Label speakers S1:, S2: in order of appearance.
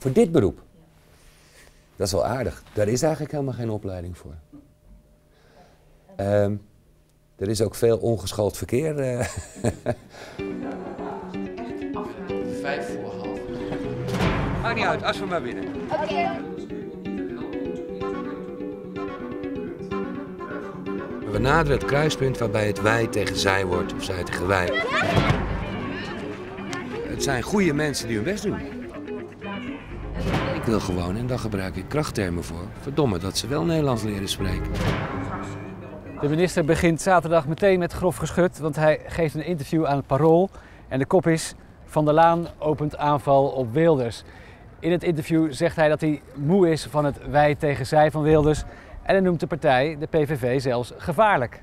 S1: Voor dit beroep. Dat is wel aardig. Daar is eigenlijk helemaal geen opleiding voor. Ehm, er is ook veel ongeschoold verkeer. eh. Vijf voor half. Maakt niet uit, als we maar winnen. We naderen het kruispunt waarbij het wij tegen zij wordt of zij tegen wij. Het zijn goede mensen die hun best doen. Ik wil gewoon, en daar gebruik ik krachttermen voor, verdomme dat ze wel Nederlands leren spreken.
S2: De minister begint zaterdag meteen met grof geschut, want hij geeft een interview aan het Parool. En de kop is: Van der Laan opent aanval op Wilders. In het interview zegt hij dat hij moe is van het wij tegen zij van Wilders. En hij noemt de partij, de PVV, zelfs gevaarlijk.